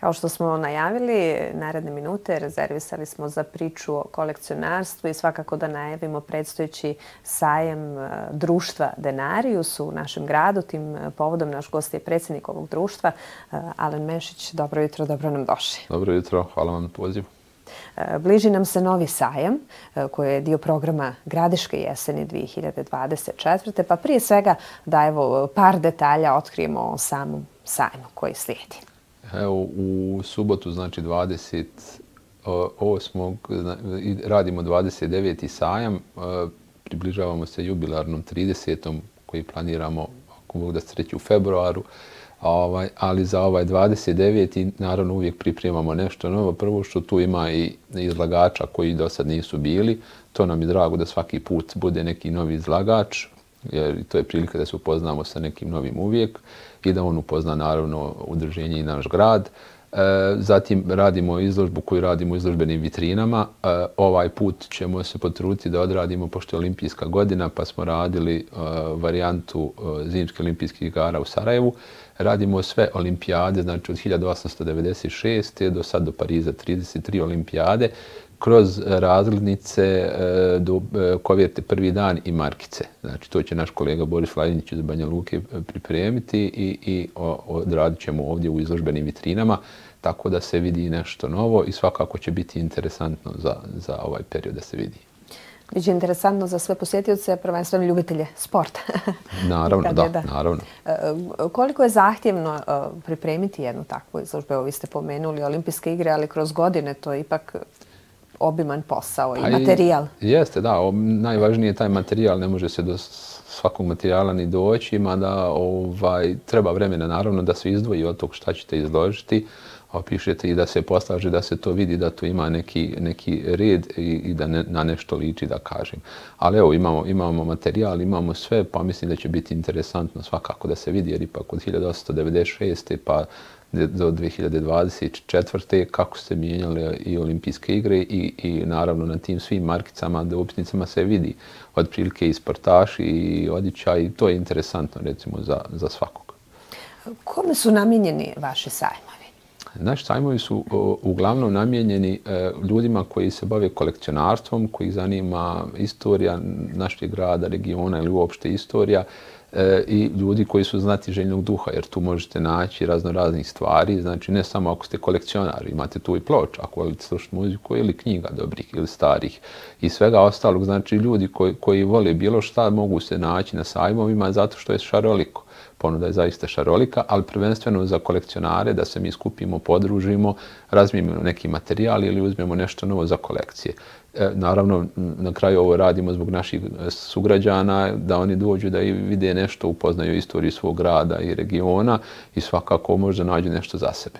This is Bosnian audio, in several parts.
Kao što smo najavili, naredne minute rezervisali smo za priču o kolekcionarstvu i svakako da najavimo predstojeći sajem e, društva Denarius u našem gradu. Tim e, povodom naš gost je predsjednik ovog društva, e, Alen Mešić. Dobro jutro, dobro nam došli. Dobro jutro, hvala vam na pozivu. Bliži nam se novi sajam koji je dio programa Gradiške jeseni 2024. Pa prije svega da evo par detalja otkrijemo o samom sajmu koji slijedi. Evo, u subotu, znači 28. radimo 29. sajam, e, približavamo se jubilarnom 30. koji planiramo, ako mogu da sreći, u februaru. Ovaj, ali za ovaj 29. naravno uvijek pripremamo nešto novo. Prvo što tu ima i izlagača koji do sad nisu bili. To nam je drago da svaki put bude neki novi izlagač, jer to je prilika da se upoznamo sa nekim novim uvijek i da on upozna naravno udruženje i naš grad. E, zatim radimo izložbu koju radimo u izložbenim vitrinama. E, ovaj put ćemo se potruditi da odradimo, pošto je olimpijska godina, pa smo radili e, varijantu e, Zimske olimpijskih igara u Sarajevu. Radimo sve olimpijade, znači od 1896. do sad do Pariza 33 olimpijade kroz razglednice e, do e, kovijete prvi dan i markice. Znači, to će naš kolega Boris Lajinić iz Banja Luke e, pripremiti i, i odradit ćemo ovdje u izložbenim vitrinama, tako da se vidi nešto novo i svakako će biti interesantno za, za ovaj period da se vidi. Biće interesantno za sve posjetioce, prvenstveno ljubitelje sporta. Naravno, da, da, naravno. Koliko je zahtjevno pripremiti jednu takvu izložbu? Evo, vi ste pomenuli olimpijske igre, ali kroz godine to ipak obiman posao i pa materijal. Jeste, da. Najvažnije je taj materijal. Ne može se do svakog materijala ni doći. Ima da ovaj, treba vremena, naravno, da se izdvoji od tog šta ćete izložiti. Opišete i da se poslaže, da se to vidi, da to ima neki, neki red i, i da ne, na nešto liči, da kažem. Ali evo, imamo, imamo materijal, imamo sve, pa mislim da će biti interesantno svakako da se vidi, jer ipak od 1896. pa do 2024. kako se mijenjale i olimpijske igre i, i naravno na tim svim markicama, da upitnicama se vidi od prilike i sportaši i odića i to je interesantno recimo za, za svakog. Kome su namijenjeni vaše sajmovi? Naši sajmovi su uglavnom namijenjeni e, ljudima koji se bave kolekcionarstvom, koji zanima istorija našeg grada, regiona ili uopšte istorija, e, e, i ljudi koji su znati željnog duha, jer tu možete naći razno raznih stvari, znači ne samo ako ste kolekcionar, imate tu i ploč, ako volite slušati muziku ili knjiga dobrih ili starih i svega ostalog, znači ljudi koji, koji vole bilo šta mogu se naći na sajmovima zato što je šaroliko. Ponuda je zaista šarolika, ali prvenstveno za kolekcionare da se mi skupimo, podružimo, razmijemo neki materijal ili uzmemo nešto novo za kolekcije. E, naravno, na kraju ovo radimo zbog naših e, sugrađana, da oni dođu da i vide nešto, upoznaju istoriju svog grada i regiona i svakako možda nađu nešto za sebe.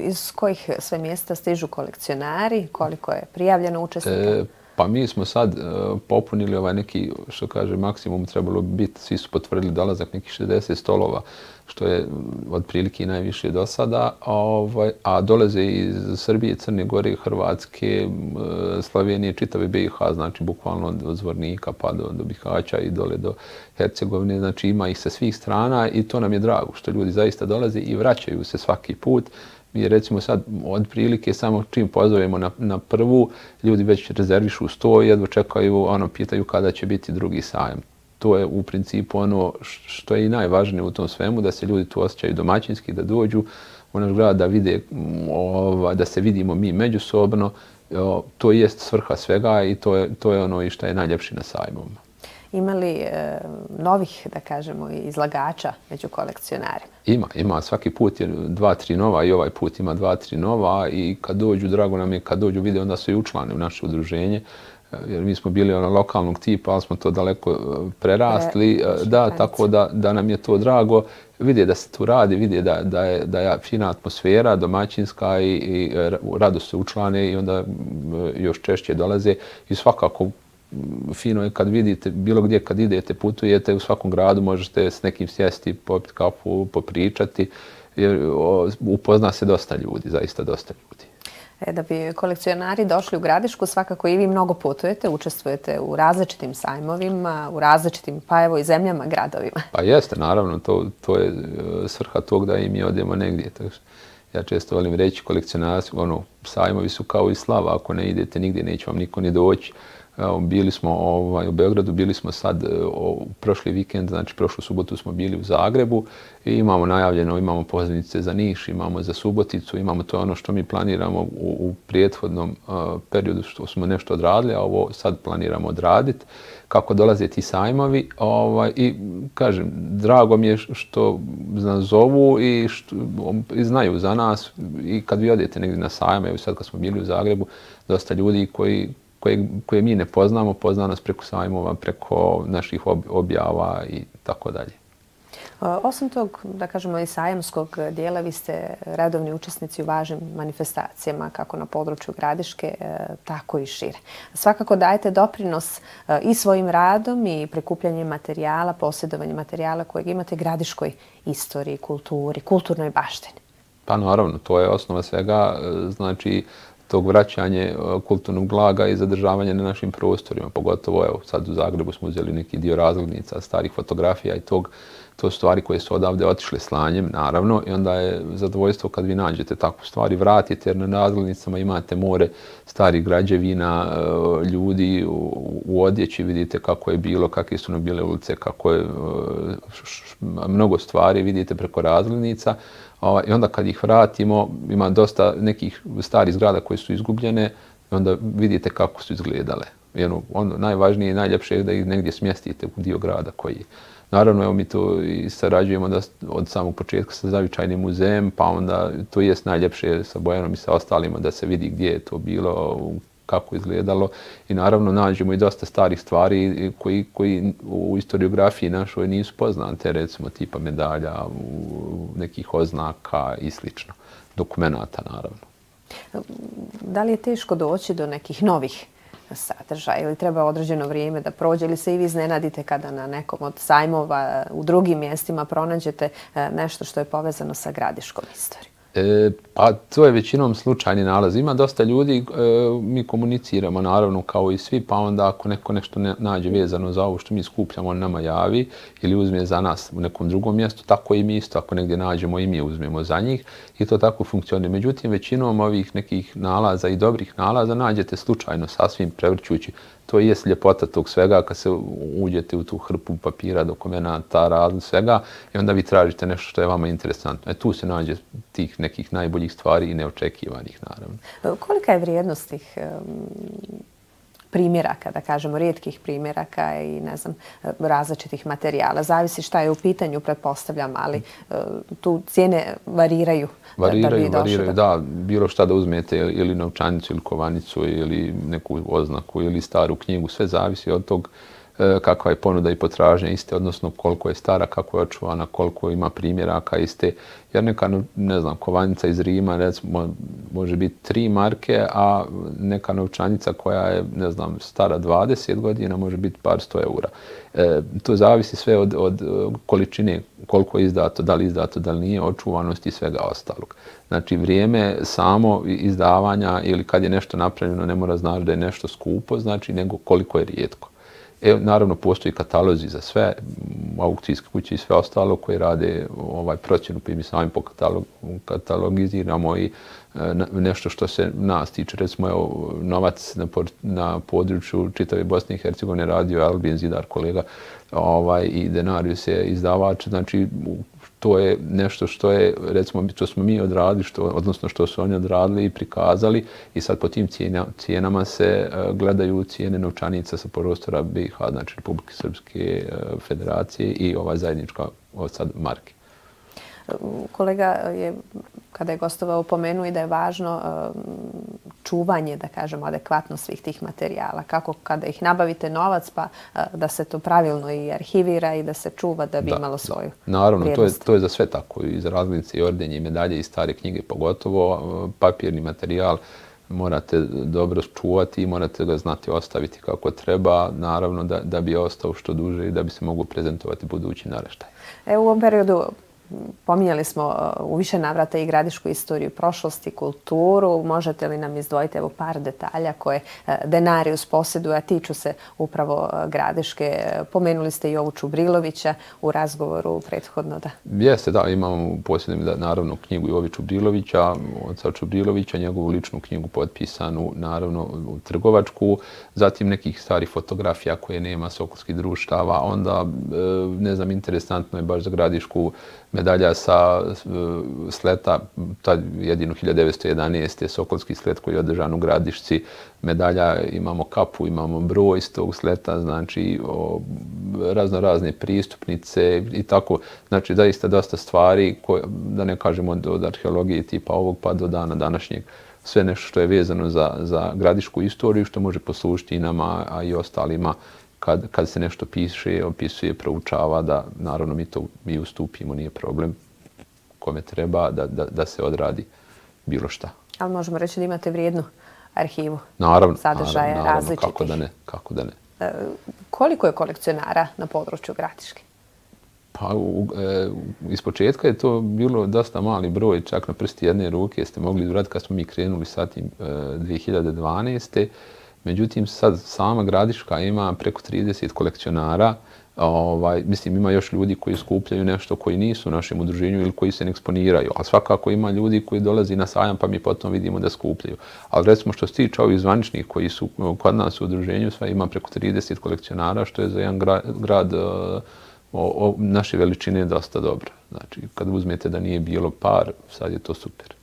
Iz kojih sve mjesta stižu kolekcionari? Koliko je prijavljeno učesnika? E, Pa mi smo sad uh, popunili ovaj neki, što kaže, maksimum trebalo biti, svi su potvrdili dolazak nekih 60 stolova, što je mm, od prilike najviše do sada, ovaj, a dolaze iz Srbije, Crne Gore, Hrvatske, e, Slovenije, čitave BiH, znači bukvalno od Zvornika pa do, do Bihaća i dole do Hercegovine, znači ima ih sa svih strana i to nam je drago što ljudi zaista dolaze i vraćaju se svaki put mi recimo sad od prilike samo čim pozovemo na, na prvu, ljudi već rezervišu sto i jedva čekaju, ono, pitaju kada će biti drugi sajam. To je u principu ono što je i najvažnije u tom svemu, da se ljudi tu osjećaju domaćinski, da dođu u naš grad, da vide, ova, da se vidimo mi međusobno. To jest svrha svega i to je, to je ono i što je najljepši na sajmovima imali e, novih, da kažemo, izlagača među kolekcionarima? Ima, ima. Svaki put je dva, tri nova i ovaj put ima dva, tri nova i kad dođu, drago nam je, kad dođu vide, onda su i učlani u naše udruženje. E, jer mi smo bili ono lokalnog tipa, ali smo to daleko e, prerastli. Pre, da, tako da, da nam je to drago. Vide da se tu radi, vide da, da, je, da je fina atmosfera, domaćinska i, i rado se učlane i onda još češće dolaze. I svakako fino je kad vidite, bilo gdje kad idete, putujete, u svakom gradu možete s nekim sjesti, popiti kafu, popričati, jer upozna se dosta ljudi, zaista dosta ljudi. E, da bi kolekcionari došli u Gradišku, svakako i vi mnogo putujete, učestvujete u različitim sajmovima, u različitim, pa evo i zemljama, gradovima. Pa jeste, naravno, to, to je e, svrha tog da i mi odemo negdje. Ja često volim reći kolekcionarski, ono, sajmovi su kao i slava, ako ne idete nigdje neće vam niko ni doći. Evo, bili smo ovaj, u Beogradu, bili smo sad e, o, prošli vikend, znači prošlu subotu smo bili u Zagrebu i imamo najavljeno, imamo pozivnice za Niš, imamo za Suboticu, imamo to ono što mi planiramo u, u prijethodnom uh, periodu što smo nešto odradili, a ovo sad planiramo odraditi kako dolaze ti sajmovi ovaj, i kažem, drago mi je što nas zovu i, što, i znaju za nas i kad vi odete negdje na sajme, evo sad kad smo bili u Zagrebu, dosta ljudi koji, koje, koje mi ne poznamo, pozna nas preko sajmova, preko naših objava i tako dalje. Osim tog, da kažemo, i sajamskog dijela, vi ste redovni učesnici u važnim manifestacijama, kako na području Gradiške, e, tako i šire. Svakako dajete doprinos e, i svojim radom i prekupljanjem materijala, posjedovanjem materijala kojeg imate Gradiškoj istoriji, kulturi, kulturnoj baštini. Pa naravno, to je osnova svega. E, znači, tog vraćanje kulturnog blaga i zadržavanje na našim prostorima. Pogotovo, evo, sad u Zagrebu smo uzeli neki dio razglednica, starih fotografija i tog, to stvari koje su odavde otišle slanjem, naravno, i onda je zadovoljstvo kad vi nađete takvu stvari, vratite, jer na razglednicama imate more starih građevina, e, ljudi u, odjeći, vidite kako je bilo, kakve su nam bile ulice, kako je e, mnogo stvari vidite preko razglednica, I onda kad ih vratimo, ima dosta nekih starih zgrada koje su izgubljene, i onda vidite kako su izgledale. Jedno, ono, najvažnije i najljepše je da ih negdje smjestite u dio grada koji je. Naravno, evo mi to i sarađujemo da, od samog početka sa zavičajnim muzejem, pa onda to jest najljepše sa Bojanom i sa ostalima da se vidi gdje je to bilo, kako izgledalo i naravno nađemo i dosta starih stvari koji, koji u historiografiji našoj nisu poznate, recimo tipa medalja, nekih oznaka i slično, dokumentata naravno. Da li je teško doći do nekih novih sadržaj ili treba određeno vrijeme da prođe ili se i vi iznenadite kada na nekom od sajmova u drugim mjestima pronađete e, nešto što je povezano sa gradiškom istorijom? E, pa to je većinom slučajni nalaz. Ima dosta ljudi, e, mi komuniciramo naravno kao i svi, pa onda ako neko nešto ne, nađe vezano za ovo što mi skupljamo, on nama javi ili uzme za nas u nekom drugom mjestu, tako i mi isto ako negdje nađemo i mi uzmemo za njih i to tako funkcionuje. Međutim, većinom ovih nekih nalaza i dobrih nalaza nađete slučajno sasvim prevrćujući to je ljepota tog svega kad se uđete u tu hrpu papira, dokumenta, razli svega i onda vi tražite nešto što je vama interesantno. E tu se nađe tih nekih najboljih stvari i neočekivanih, naravno. Kolika je vrijednost tih primjeraka, da kažemo, rijetkih primjeraka i ne znam, različitih materijala. Zavisi šta je u pitanju, pretpostavljam, ali e, tu cijene variraju. Variraju, da variraju, da. Bilo šta da uzmete ili novčanicu ili kovanicu ili neku oznaku ili staru knjigu, sve zavisi od tog E, E, kakva je ponuda i potražnja iste, odnosno koliko je stara, kako je očuvana, koliko ima primjeraka iste. Jer neka, ne znam, kovanjica iz Rima, recimo, može biti tri marke, a neka novčanica koja je, ne znam, stara 20 godina, može biti par sto eura. E, to zavisi sve od, od količine, koliko je izdato, da li izdato, da li nije, očuvanost i svega ostalog. Znači, vrijeme samo izdavanja ili kad je nešto napravljeno ne mora znači da je nešto skupo, znači, nego koliko je rijetko. E, naravno, postoji katalozi za sve, aukcijske kuće i sve ostalo koje rade ovaj procjenu, pa mi sami po katalog, katalogiziramo i e, nešto što se nas tiče. Recimo, evo, novac na, na području čitave Bosne i Hercegovine radio Albin Zidar, kolega, ovaj, i denariju se izdavač. Znači, to je nešto što je, recimo, što smo mi odradili, što, odnosno što su oni odradili i prikazali i sad po tim cijena, cijenama se uh, gledaju cijene novčanica sa prostora BiH, znači Republike Srpske uh, federacije i ova zajednička od sad marke. Kolega je, kada je gostovao, pomenuo i da je važno um, čuvanje, da kažemo, adekvatno svih tih materijala. Kako kada ih nabavite novac, pa uh, da se to pravilno i arhivira i da se čuva da bi da, imalo svoju Naravno, to je, to je za sve tako. I za razglednice i ordenje i medalje i stare knjige pogotovo. Uh, papirni materijal morate dobro čuvati i morate ga znati ostaviti kako treba, naravno da, da bi ostao što duže i da bi se mogu prezentovati budući naraštaj. E, u ovom periodu Pominjali smo e, u više navrata i gradišku istoriju prošlosti, kulturu. Možete li nam izdvojiti evo par detalja koje e, Denarius posjeduje, a tiču se upravo e, gradiške? Pomenuli ste i ovu Čubrilovića u razgovoru prethodno. Da. Jeste, da, imamo posjedim da, naravno knjigu Jovi Čubrilovića, oca Čubrilovića, njegovu ličnu knjigu potpisanu, naravno u trgovačku, zatim nekih starih fotografija koje nema Sokolskih društava, onda, ne znam, interesantno je baš za gradišku medalja sa e, sleta, tad jedinu 1911. je Sokolski slet koji je održan u Gradišci. Medalja, imamo kapu, imamo broj iz tog sleta, znači o, razno razne pristupnice i tako. Znači, zaista dosta stvari, koje, da ne kažemo od, od arheologije tipa ovog pa do dana današnjeg, sve nešto što je vezano za, za gradišku istoriju, što može poslušiti i nama, a i ostalima kad, kad se nešto piše, opisuje, proučava, da naravno mi to mi ustupimo, nije problem kome treba da, da, da se odradi bilo šta. Ali možemo reći da imate vrijednu arhivu naravno, sadržaja naravno, naravno, različitih. Kako da ne, kako da ne. E, koliko je kolekcionara na području Gratiške? Pa, u, e, iz početka je to bilo dosta mali broj, čak na prsti jedne ruke ste mogli izvratiti kad smo mi krenuli sa tim e, 2012. Međutim, sad sama Gradiška ima preko 30 kolekcionara. Ovaj, mislim, ima još ljudi koji skupljaju nešto koji nisu u našem udruženju ili koji se ne eksponiraju. A svakako ima ljudi koji dolazi na sajam pa mi potom vidimo da skupljaju. Ali recimo što se tiče ovih zvaničnih koji su kod nas u udruženju, sva ima preko 30 kolekcionara, što je za jedan grad, grad o, o, naše veličine dosta dobro. Znači, kad uzmete da nije bilo par, sad je to super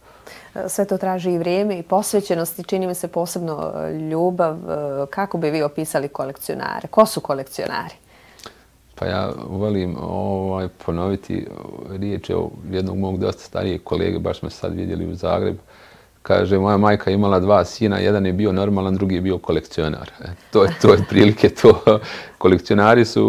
sve to traži i vrijeme i posvećenost i čini mi se posebno e, ljubav. E, kako bi vi opisali kolekcionare? Ko su kolekcionari? Pa ja volim ovaj, ponoviti riječ jednog mog dosta starijeg kolege, baš smo sad vidjeli u Zagrebu, kaže, moja majka imala dva sina, jedan je bio normalan, drugi je bio kolekcionar. E, to je to je prilike to. Kolekcionari su,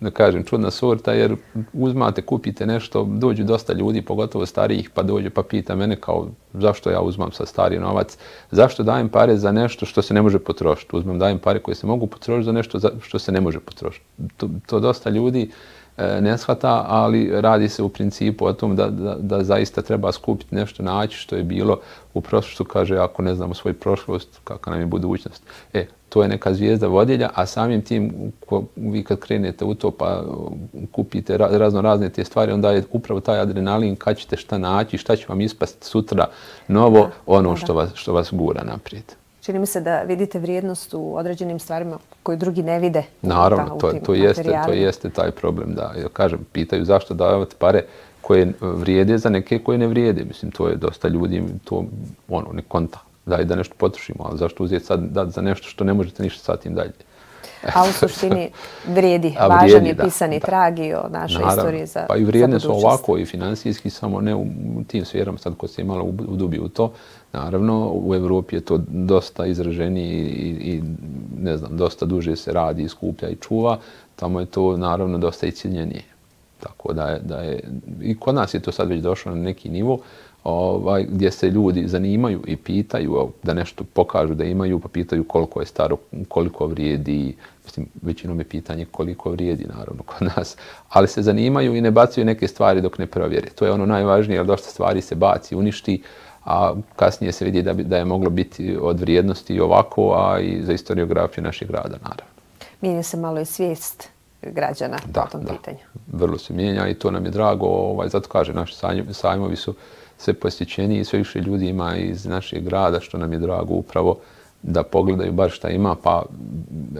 e, da kažem, čudna sorta, jer uzmate, kupite nešto, dođu dosta ljudi, pogotovo starijih, pa dođe pa pita mene kao zašto ja uzmam sa stari novac, zašto dajem pare za nešto što se ne može potrošiti. Uzmem, dajem pare koje se mogu potrošiti za nešto što se ne može potrošiti. To, to dosta ljudi ne shvata, ali radi se u principu o tom da, da, da zaista treba skupiti nešto naći što je bilo u prošlosti, kaže ako ne znamo svoj prošlost, kakva nam je budućnost. E, to je neka zvijezda vodilja, a samim tim ko, vi kad krenete u to pa kupite razno razne te stvari, onda je upravo taj adrenalin kad ćete šta naći, šta će vam ispasti sutra novo, ono što vas, što vas gura naprijed čini mi se da vidite vrijednost u određenim stvarima koje drugi ne vide. Naravno, to, to, jeste, to jeste taj problem. Da, ja kažem, pitaju zašto davati pare koje vrijede za neke koje ne vrijede. Mislim, to je dosta ljudi, to ono, ne konta. Daj da nešto potrošimo, ali zašto uzeti sad dati za nešto što ne možete ništa sa tim dalje. A u suštini vrijedi, A vrijedi važan je pisani da, tragi o našoj Naravno. istoriji za Pa i vrijedne su ovako i finansijski, samo ne u tim sferama, sad ko se imala u, u to. Naravno, u Evropi je to dosta izraženi i, i, ne znam, dosta duže se radi, skuplja i čuva. Tamo je to, naravno, dosta i cijenjenije. Tako da je, da je, i kod nas je to sad već došlo na neki nivo, ovaj, gdje se ljudi zanimaju i pitaju da nešto pokažu da imaju, pa pitaju koliko je staro, koliko vrijedi, mislim, većinom je pitanje koliko vrijedi, naravno, kod nas, ali se zanimaju i ne bacaju neke stvari dok ne provjere. To je ono najvažnije, jer dosta stvari se baci, uništi, a kasnije se vidi da, bi, da je moglo biti od vrijednosti ovako, a i za historiografiju našeg grada, naravno. Mijenja se malo i svijest građana da, po tom da. pitanju. Vrlo se mijenja i to nam je drago, ovaj, zato kaže, naši sajmovi su sve posjećeni i sve više ljudi ima iz našeg grada, što nam je drago upravo da pogledaju bar šta ima, pa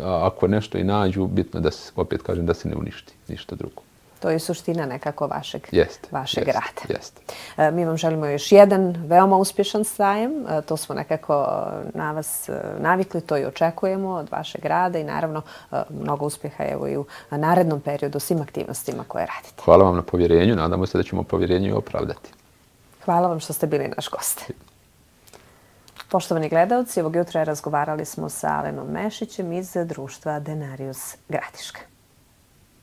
ako nešto i nađu, bitno da se, opet kažem, da se ne uništi, ništa drugo. To je suština nekako vašeg, jest, vašeg jest, rada. Jest. E, mi vam želimo još jedan veoma uspješan sajem. E, to smo nekako na vas e, navikli, to i očekujemo od vašeg rada i naravno mnogo uspjeha evo i u narednom periodu svim aktivnostima koje radite. Hvala vam na povjerenju. Nadamo se da ćemo povjerenju i opravdati. Hvala vam što ste bili naš gost. Poštovani gledalci, ovog jutra razgovarali smo sa Alenom Mešićem iz društva Denarius Gradiška.